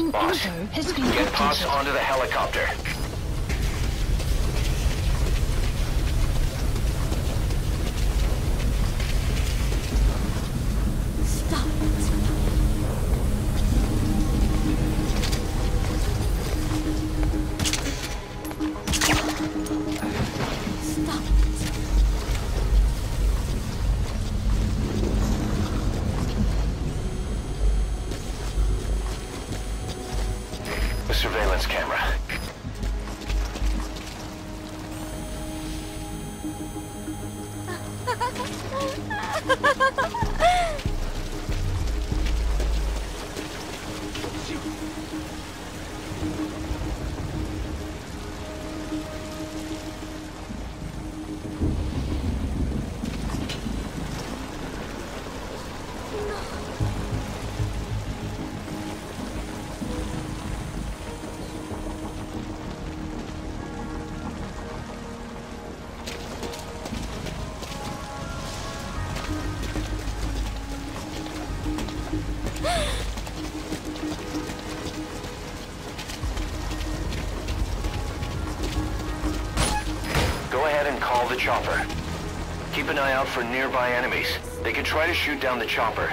Mission Boss, info has been get Paz onto the helicopter. surveillance camera. call the chopper. Keep an eye out for nearby enemies. They could try to shoot down the chopper.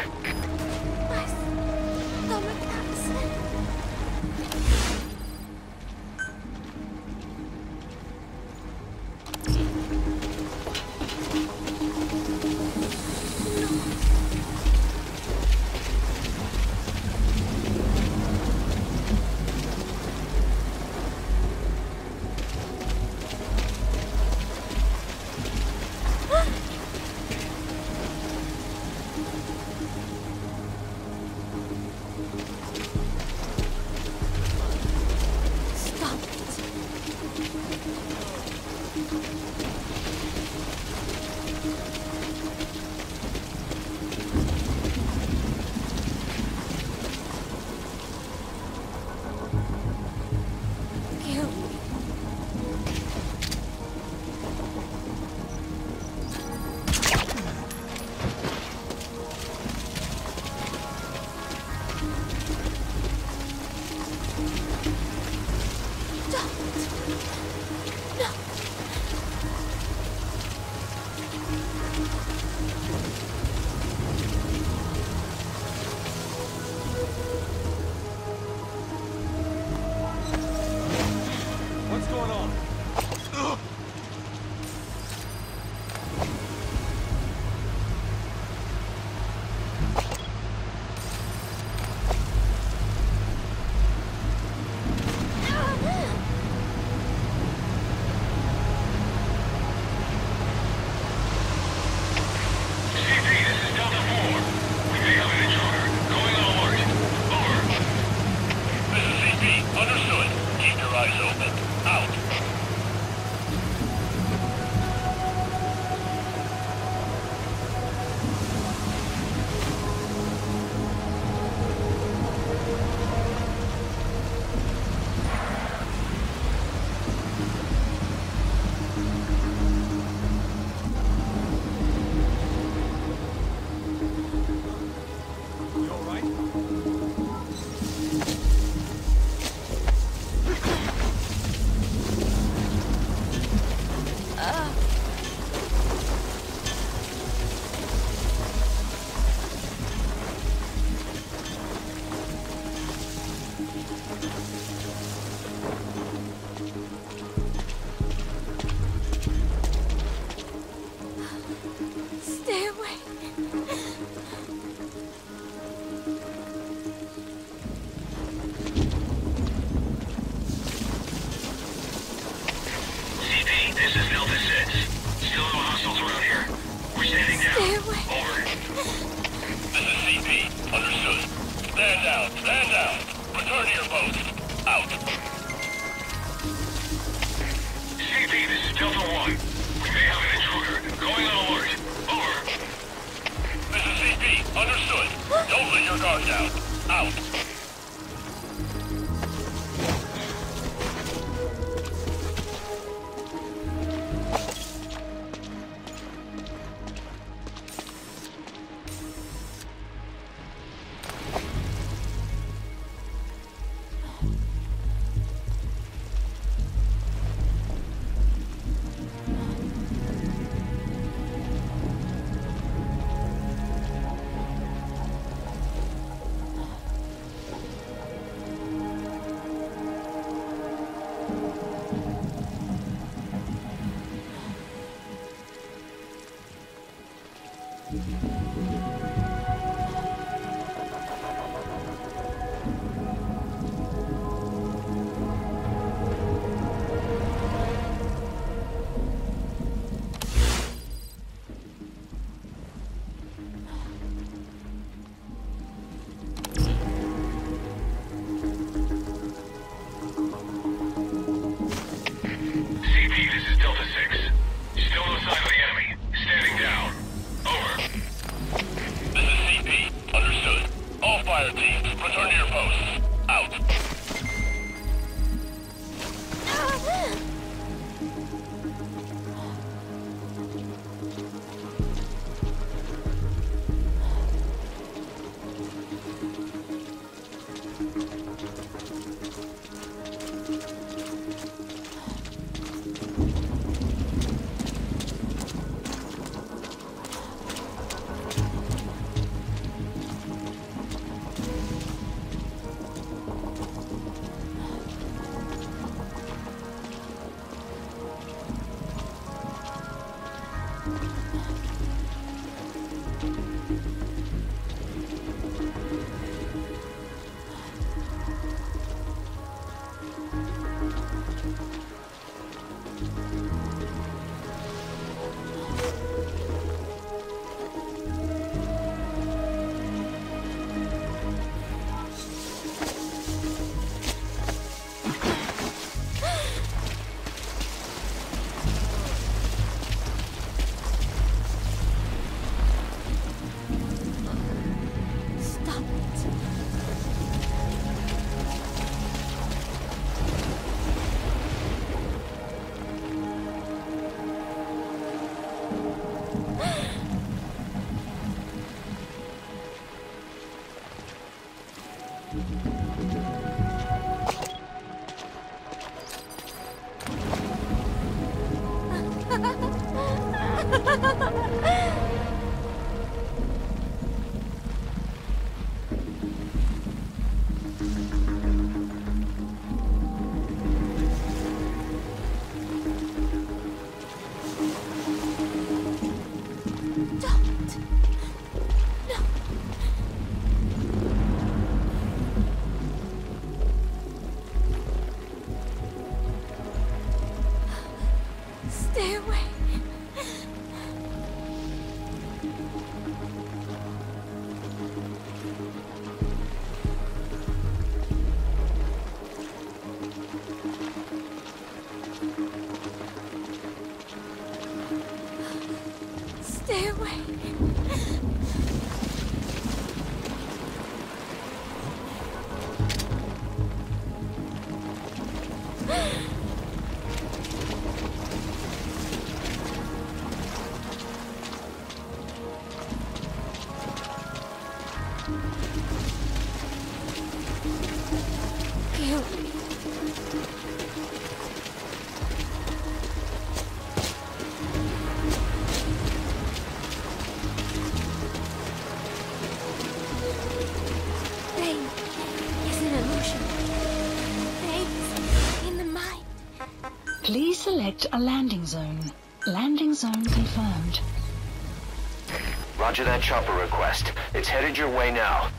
Out. ハハハハ! Please select a landing zone. Landing zone confirmed. Roger that chopper request. It's headed your way now.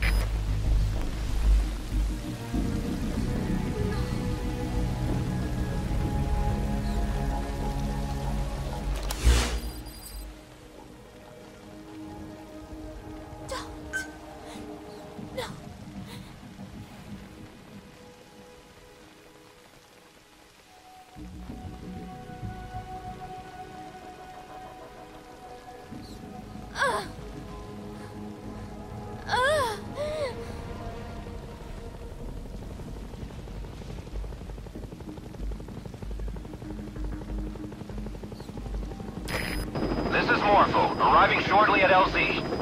Arriving shortly at LZ.